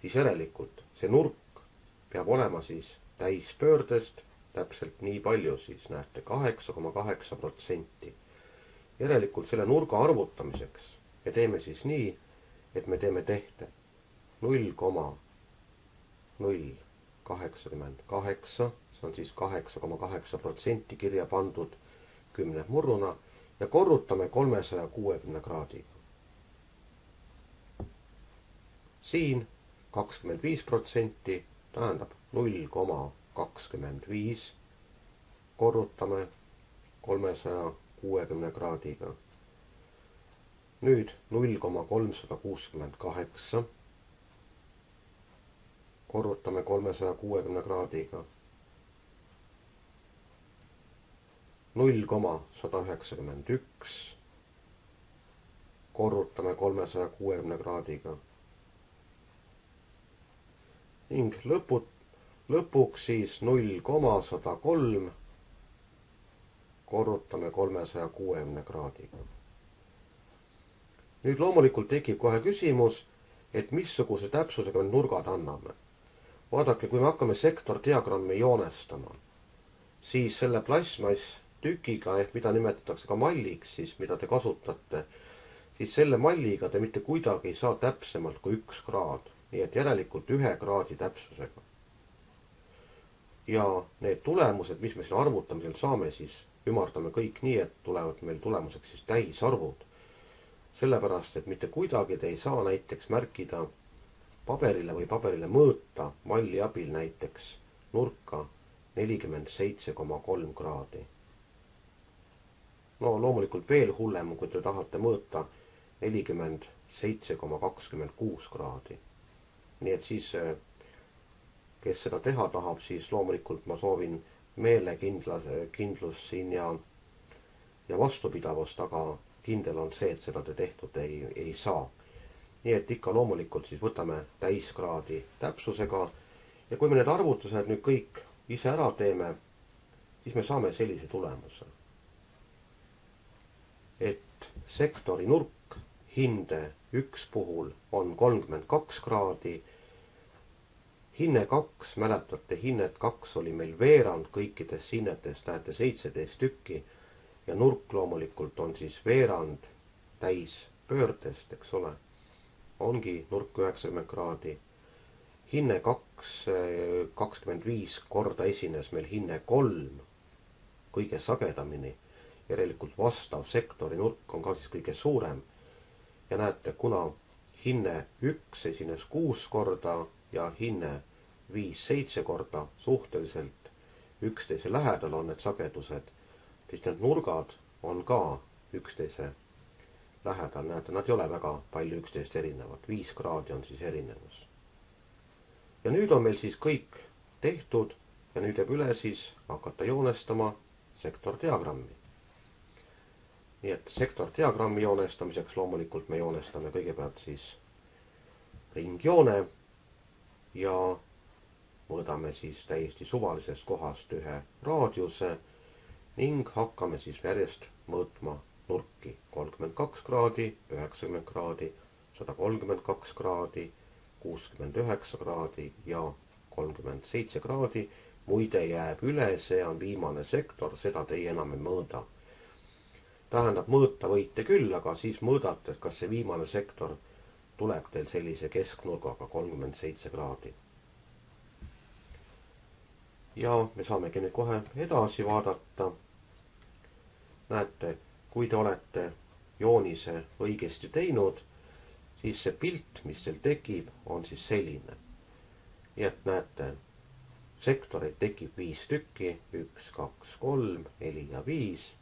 siis järelikult see nurk peab olema siis täispöördest täpselt nii palju siis näete, kaheksa koma kaheksa protsenti. järelikult selle nurga arvutamiseks me teeme siis nii, et me teeme tehte null koma null kaheksakümmend kaheksa, see on siis kaheksa koma kaheksa protsenti kirja pandud kümne murruna ja korrutame kolmesaja kuuekümne kraadiga. siin kakskümmend viis protsenti tähendab null koma kakskümmend viis. korrutame kolmesaja kuuekümne kraadiga. nüüd null koma kolmsada kuuskümmend kaheksa. korrutame kolmesaja kuuekümne kraadiga. Null koma sada üheksakümmend üks. korrutame kolmesaja kuuekümne kraadiga ning lõput lõpuks siis null koma sada kolm korrutame kolmesaja kuuekümne kraadiga. nüüd loomulikult tekib kohe küsimus, et missuguse täpsusega me nurgad anname. vaadake, kui me hakkame sektordiagrammi joonestama, siis selle plastmass tükiga ehk mida nimetatakse ka malliks siis, mida te kasutate, siis selle malliga te mitte kuidagi ei saa täpsemalt kui üks kraad, nii et järelikult ühe kraadi täpsusega ja need tulemused, mis me siin arvutamisel saame, siis ümardame kõik nii, et tulevad meil tulemuseks siis täisarvud. sellepärast, et mitte kuidagi te ei saa näiteks märkida paberile või paberile mõõta malli abil näiteks nurka nelikümmend seitse koma kolm kraadi. No loomulikult veel hullem, kui te tahate mõõta nelikümmend seitse koma kakskümmend kuus kraadi. nii et siis kes seda teha tahab, siis loomulikult ma soovin meelekindla, kindlust siin ja, ja vastupidavust, aga kindel on see, et seda te tehtud ei, ei saa. nii et ikka loomulikult siis võtame täiskraadi täpsusega ja kui me need arvutused nüüd kõik ise ära teeme, siis me saame sellise tulemuse. Et sektori nurk hinde üks puhul on kolmkümmend kaks kraadi hinne kaks, mäletate, hinnet kaks oli meil veerand kõikidest hinnetest, näete, seitseteist tükki. ja nurk loomulikult on siis veerand täis pöördest, eks ole. ongi nurk üheksakümmend kraadi. hinne kaks, kakskümmend viis korda esines meil hinne kolm kõige sagedamini. Järelikult vastav sektori nurk on ka siis kõige suurem. ja näete, kuna hinne üks esines kuus korda ja hinne viis-seitse korda suhteliselt üksteise lähedal on need sagedused, siis need nurgad on ka üksteise lähedal, näete, nad ei ole väga palju üksteist erinevad, viis kraadi on siis erinevus. ja nüüd on meil siis kõik tehtud ja nüüd jääb üle siis hakata joonestama sektordiagrammi. Nii et sektordiagrammi joonestamiseks loomulikult me joonestame kõigepealt siis ringjoone ja mõõdame siis täiesti suvalisest kohast ühe raadiuse ning hakkame siis järjest mõõtma nurki kolmkümmend kaks kraadi, üheksakümmend kraadi, sada kolmkümmend kaks kraadi, kuuskümmend üheksa kraadi ja kolmkümmend seitse kraadi. muide jääb üle, see on viimane sektor, seda teie enam ei mõõda. Tähendab, mõõta võite küll, aga siis mõõdate, kas see viimane sektor tuleb teil sellise kesknurgaga kolmkümmend seitse kraadi. ja me saamegi nüüd kohe edasi vaadata. näete, kui te olete joonise õigesti teinud, siis see pilt, mis teil tekib, on siis selline. nii et näete, sektoreid tekib viis tükki, üks, kaks, kolm, neli ja viis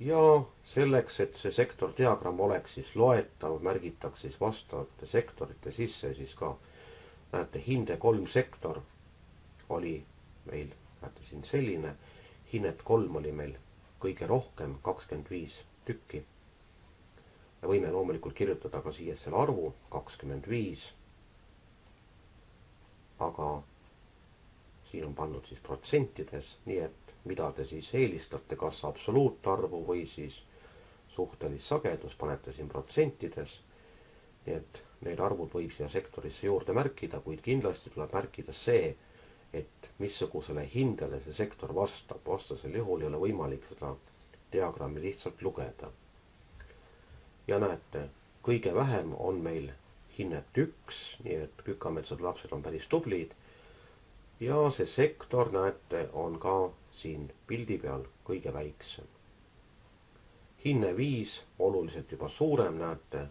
ja selleks, et see sektordiagramm oleks siis loetav, märgitakse siis vastavate sektorite sisse siis ka. näete, hinde kolm sektor oli meil, näete siin selline, hinnet kolm oli meil kõige rohkem, kakskümmend viis tükki. me võime loomulikult kirjutada ka siia selle arvu, kakskümmend viis. aga siin on pandud siis protsentides, nii et mida te siis eelistate, kas absoluutarvu või siis suhtelist sagedust, panete siin protsentides. nii et need arvud võib siia sektorisse juurde märkida, kuid kindlasti tuleb märkida see, et missugusele hindele see sektor vastab, vastasel juhul ei ole võimalik seda diagrammi lihtsalt lugeda. ja näete, kõige vähem on meil hinnet üks, nii et kükametsade lapsed on päris tublid. ja see sektor, näete, on ka siin pildi peal kõige väiksem. hinne viis oluliselt juba suurem, näete.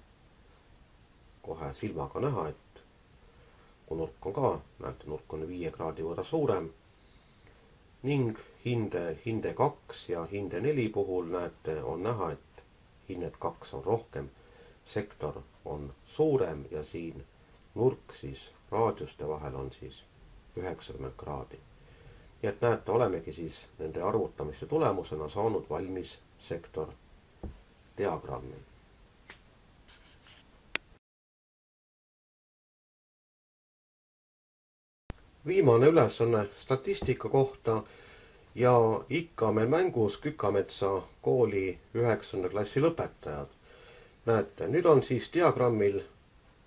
kohe silmaga näha, et kui nurk on ka, näete, nurk on viie kraadi võrra suurem. ning hinde, hinde kaks ja hinde neli puhul näete, on näha, et hinnet kaks on rohkem. sektor on suurem ja siin nurk siis raadioste vahel on siis üheksakümmend kraadi nii et näete, olemegi siis nende arvutamiste tulemusena saanud valmis sektor diagrammi. viimane ülesanne statistika kohta ja ikka meil mängus Kükametsa kooli üheksanda klassi lõpetajad. näete, nüüd on siis diagrammil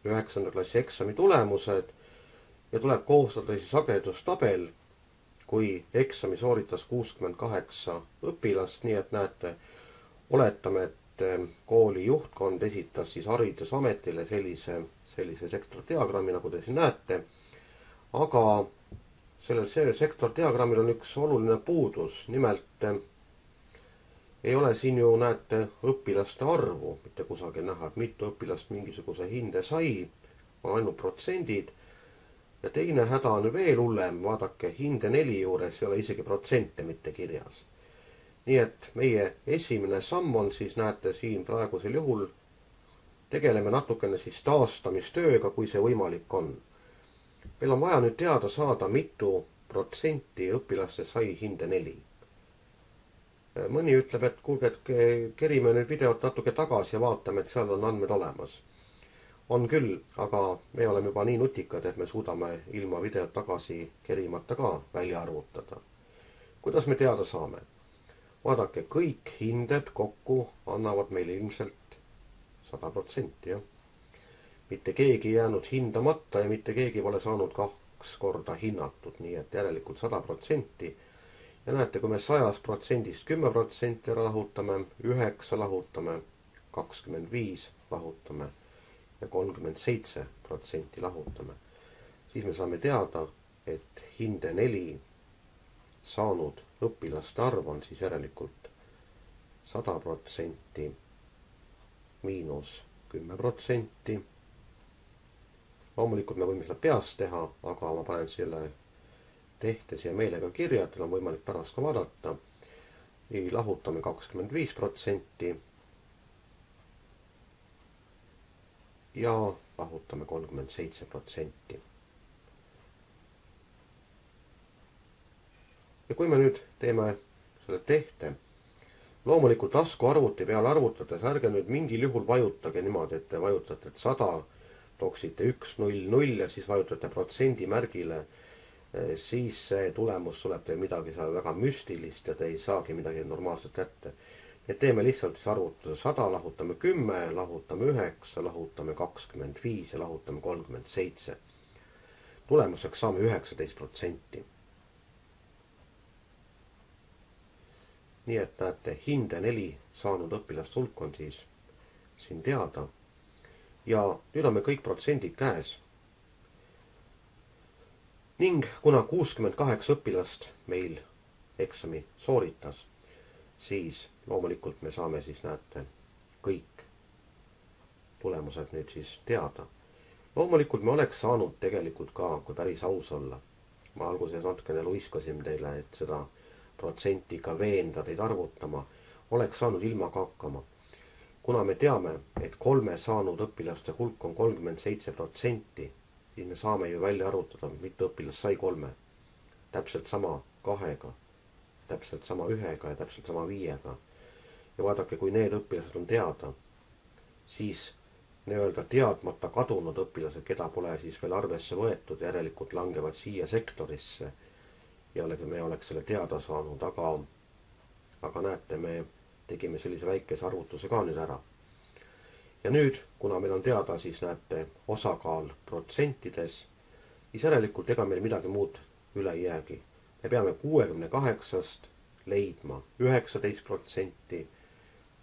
üheksanda klassi eksami tulemused ja tuleb koostada siis sagedustabel kui eksami sooritas kuuskümmend kaheksa õpilast, nii et näete, oletame, et eh, kooli juhtkond esitas siis Haridusametile sellise, sellise sektordiagrammi, nagu te siin näete. aga sellel, sellel sektordiagrammil on üks oluline puudus, nimelt eh, ei ole siin ju näete õpilaste arvu mitte kusagil näha, et mitu õpilast mingisuguse hinde sai, on ainult protsendid ja teine häda on veel hullem, vaadake, hinde neli juures ei ole isegi protsente mitte kirjas. nii et meie esimene samm on siis, näete siin praegusel juhul, tegeleme natukene siis taastamistööga, kui see võimalik on. meil on vaja nüüd teada saada, mitu protsenti õpilastest sai hinde neli. mõni ütleb, et kuulge, et kerime nüüd videot natuke tagasi ja vaatame, et seal on andmed olemas on küll, aga me oleme juba nii nutikad, et me suudame ilma videot tagasi kerimata ka välja arvutada. kuidas me teada saame? vaadake, kõik hinded kokku annavad meile ilmselt sada protsenti, jah. mitte keegi ei jäänud hindamata ja mitte keegi pole saanud kaks korda hinnatud, nii et järelikult sada protsenti. ja näete, kui me sajast protsendist kümme protsenti lahutame, üheksa lahutame, kakskümmend viis lahutame ja kolmkümmend seitse protsenti lahutame, siis me saame teada, et hinde neli saanud õpilaste arv on siis järelikult sada protsenti miinus kümme protsenti. loomulikult me võime seda peast teha, aga ma panen selle tehte siia meelega kirja, teil on võimalik pärast ka vaadata. lahutame kakskümmend viis protsenti. Ja lahutame kolmkümmend seitse protsenti. ja kui me nüüd teeme selle tehte loomulikult taskuarvuti peal arvutades, ärge nüüd mingil juhul vajutage niimoodi, et te vajutate, sada, tooksite üks, null, null ja siis vajutate protsendimärgile. siis see tulemus tuleb teil midagi seal väga müstilist ja te ei saagi midagi normaalset kätte. Et teeme lihtsalt siis arvutuse sada, lahutame kümme, lahutame üheksa, lahutame kakskümmend viis ja lahutame kolmkümmend seitse. tulemuseks saame üheksateist protsenti nii et näete, hinde neli saanud õpilaste hulk on siis siin teada. ja nüüd on meil kõik protsendid käes. ning kuna kuuskümmend kaheksa õpilast meil eksami sooritas, siis loomulikult me saame siis näete kõik tulemused nüüd siis teada. loomulikult me oleks saanud tegelikult ka, kui päris aus olla. ma alguses natukene luiskasin teile, et seda protsenti ka veenda teid arvutama, oleks saanud ilma ka hakkama. kuna me teame, et kolme saanud õpilaste hulk on kolmkümmend seitse protsenti, siis me saame ju välja arvutada, mitu õpilast sai kolme. täpselt sama kahega, täpselt sama ühega ja täpselt sama viiega. ja vaadake, kui need õpilased on teada, siis nii-öelda teadmata kadunud õpilased, keda pole siis veel arvesse võetud, järelikult langevad siia sektorisse ja me oleks selle teada saanud, aga, aga näete, me tegime sellise väikese arvutuse ka nüüd ära. ja nüüd, kuna meil on teada, siis näete, osakaal protsentides, siis järelikult ega meil midagi muud üle ei jäägi. Me peame kuuekümne kaheksast leidma üheksateist protsenti,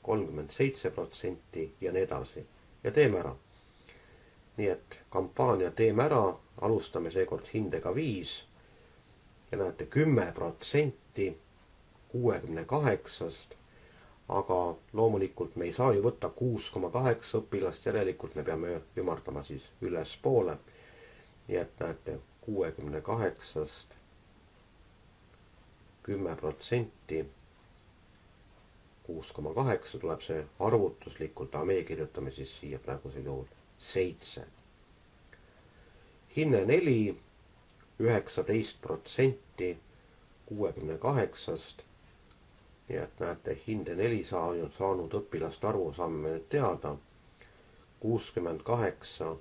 kolmkümmend seitse protsenti ja nii edasi ja teeme ära. nii et kampaania Teeme ära, alustame seekord hindega viis ja näete, kümme protsenti kuuekümne kaheksast. aga loomulikult me ei saa ju võtta kuus koma kaheksa õpilast, järelikult me peame ümardama siis ülespoole. nii et näete, kuuekümne kaheksast kümme protsenti kuus koma kaheksa tuleb see arvutuslikult, aga meie kirjutame siis siia praegusel juhul seitse. hinne neli üheksateist protsenti kuuekümne kaheksast. nii et näete, hinde neli saanud, saanud õpilaste arvu saame nüüd teada. kuuskümmend kaheksa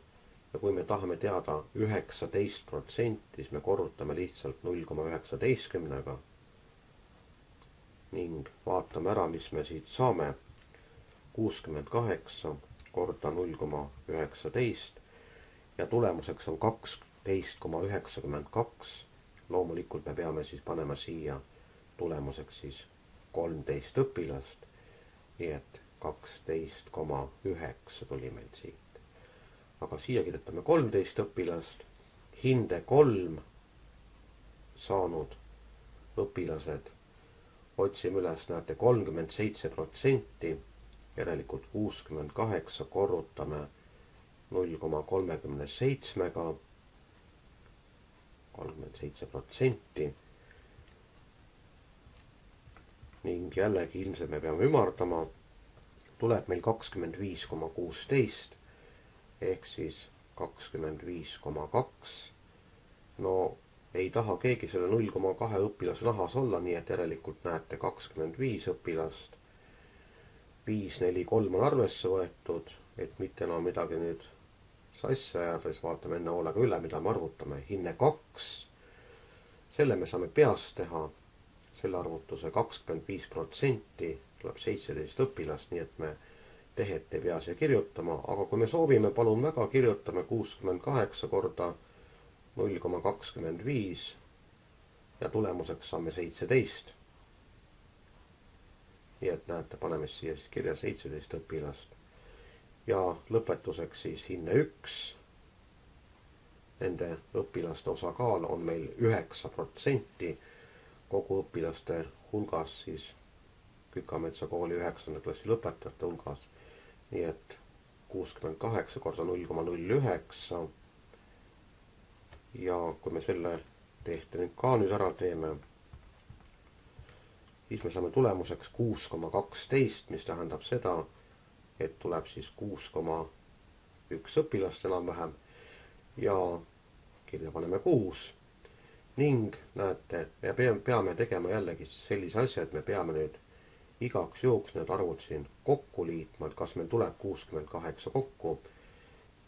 ja kui me tahame teada üheksateist protsenti, siis me korrutame lihtsalt null koma üheksateistkümnega. Ning vaatame ära, mis me siit saame. kuuskümmend kaheksa korda null koma üheksateist ja tulemuseks on kaks kaksteist koma üheksakümmend kaks. loomulikult me peame siis panema siia tulemuseks siis kolmteist õpilast. nii et kaksteist koma üheksa tuli meil siit. aga siia kirjutame kolmteist õpilast, hinde kolm saanud õpilased. Otsime üles, näete, kolmkümmend seitse protsenti, järelikult kuuskümmend kaheksa korrutame null koma kolmekümne seitsmega kolmkümmend seitse protsenti. ning jällegi ilmselt me peame ümardama, tuleb meil kakskümmend viis koma kuusteist ehk siis kakskümmend viis koma kaks. no ei taha keegi selle null koma kahe õpilase nahas olla, nii et järelikult näete kakskümmend viis õpilast. viis, neli, kolm on arvesse võetud, et mitte enam midagi nüüd sassi ajada, siis vaatame enne hoolega üle, mida me arvutame. hinne kaks, selle me saame peast teha, selle arvutuse kakskümmend viis protsenti tuleb seitseteist õpilast, nii et me tehet ei pea siia kirjutama, aga kui me soovime, palun väga, kirjutame kuuskümmend kaheksa korda null koma kakskümmend viis ja tulemuseks saame seitseteist. nii et näete, paneme siia siis kirja seitseteist õpilast. ja lõpetuseks siis hinne üks. Nende õpilaste osakaal on meil üheksa protsenti kogu õpilaste hulgas siis Kükametsa kooli üheksanda klassi lõpetajate hulgas. nii et kuuskümmend kaheksa korda null koma null üheksa. Ja kui me selle tehte nüüd ka nüüd ära teeme, siis me saame tulemuseks kuus koma kaksteist, mis tähendab seda, et tuleb siis kuus koma üks õpilast enam-vähem. Ja kirja paneme kuus. Ning näete, me peame tegema jällegi siis sellise asja, et me peame nüüd igaks juhuks need arvud siin kokku liitma, et kas meil tuleb kuuskümmend kaheksa kokku.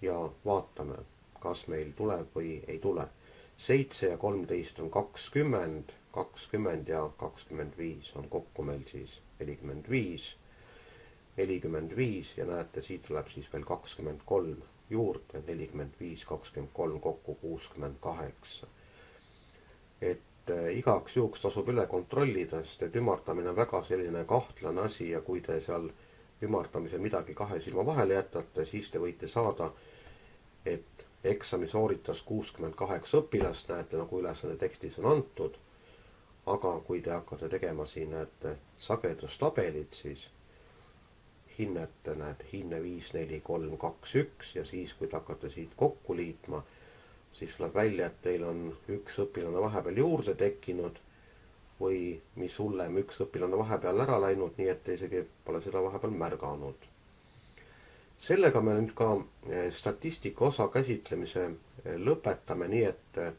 Ja vaatame, kas meil tuleb või ei tule. seitse ja kolmteist on kakskümmend, kakskümmend ja kakskümmend viis on kokku meil siis nelikümmend viis, nelikümmend viis ja näete, siit tuleb siis veel kakskümmend kolm juurde, nelikümmend viis, kakskümmend kolm kokku kuuskümmend kaheksa. et et igaks juhuks tasub üle kontrollida, sest et ümardamine on väga selline kahtlane asi ja kui te seal ümardamisel midagi kahe silma vahele jätate, siis te võite saada, et eksami sooritas kuuskümmend kaheksa õpilast, näete nagu ülesanne tekstis on antud. aga kui te hakkate tegema siin, näete, sagedustabelit, siis hinnete, näed, hinne viis, neli, kolm, kaks, üks ja siis, kui te hakkate siit kokku liitma siis tuleb välja, et teil on üks õpilane vahepeal juurde tekkinud või mis hullem, üks õpilane vahepeal ära läinud, nii et te isegi pole seda vahepeal märganud. Sellega me nüüd ka eh, statistika osa käsitlemise eh, lõpetame, nii et eh,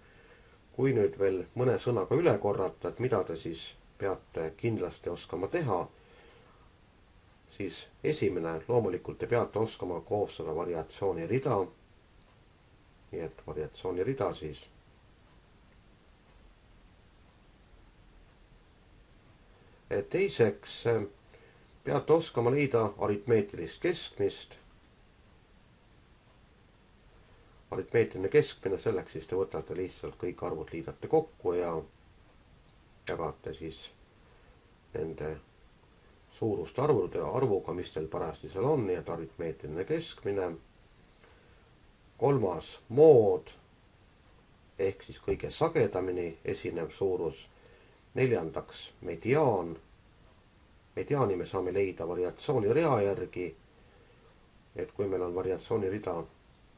kui nüüd veel mõne sõnaga üle korrata, et mida te siis peate kindlasti oskama teha, siis esimene, loomulikult te peate oskama koostada variatsioonirida nii et variatsiooni rida siis. teiseks peate oskama leida aritmeetilist keskmist. Aritmeetiline keskmine, selleks siis te võtate lihtsalt kõik arvud, liidate kokku ja jagate siis nende suuruste arvude arvuga, mis teil parajasti seal on, nii et aritmeetiline keskmine kolmas mood ehk siis kõige sagedamini esinev suurus. neljandaks mediaan. mediaani me saame leida variatsioonirea järgi. et kui meil on variatsioonirida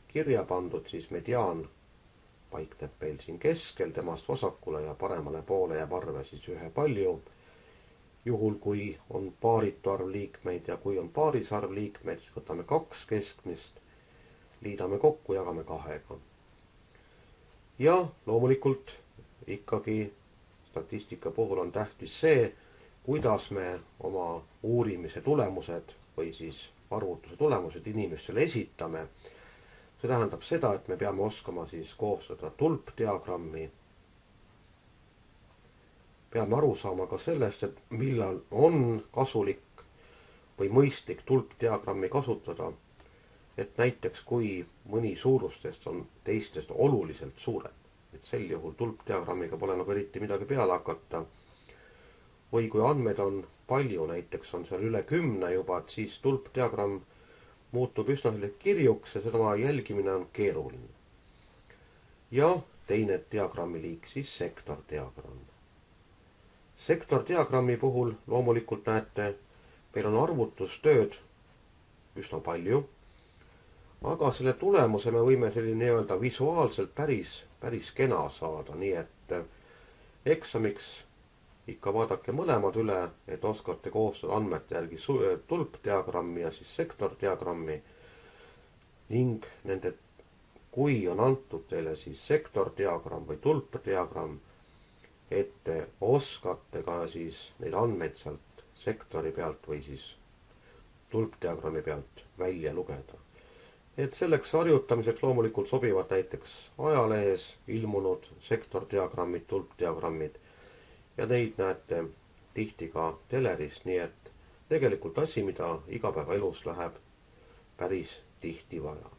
kirja pandud, siis mediaan paikneb meil siin keskel, temast vasakule ja paremale poole jääb arve siis ühepalju. juhul, kui on paaritu arv liikmeid ja kui on paaris arv liikmeid, siis võtame kaks keskmist liidame kokku, jagame kahega. ja loomulikult ikkagi statistika puhul on tähtis see, kuidas me oma uurimise tulemused või siis arvutuse tulemused inimestele esitame. See tähendab seda, et me peame oskama siis koostada tulpdiagrammi. peame aru saama ka sellest, et millal on kasulik või mõistlik tulpdiagrammi kasutada et näiteks kui mõni suurustest on teistest oluliselt suurem, et sel juhul tulpdiagrammiga pole nagu eriti midagi peale hakata. või kui andmeid on palju, näiteks on seal üle kümne juba, et siis tulpdiagramm muutub üsna selline kirjuks ja seda jälgimine on keeruline. ja teine diagrammi liik siis sektordiagramm. sektordiagrammi puhul loomulikult näete, meil on arvutustööd üsna palju aga selle tulemuse me võime selline nii-öelda visuaalselt päris, päris kena saada, nii et eksamiks ikka vaadake mõlemad üle, et oskate koostada andmete järgi tulpdiagrammi ja siis sektordiagrammi. ning nende, kui on antud teile siis sektordiagramm või tulpdiagramm, et te oskate ka siis neid andmeid sealt sektori pealt või siis tulpdiagrammi pealt välja lugeda et selleks harjutamiseks loomulikult sobivad näiteks ajalehes ilmunud sektordiagrammid, tulpdiagrammid ja neid näete tihti ka telerist, nii et tegelikult asi, mida igapäevaelus läheb päris tihti vaja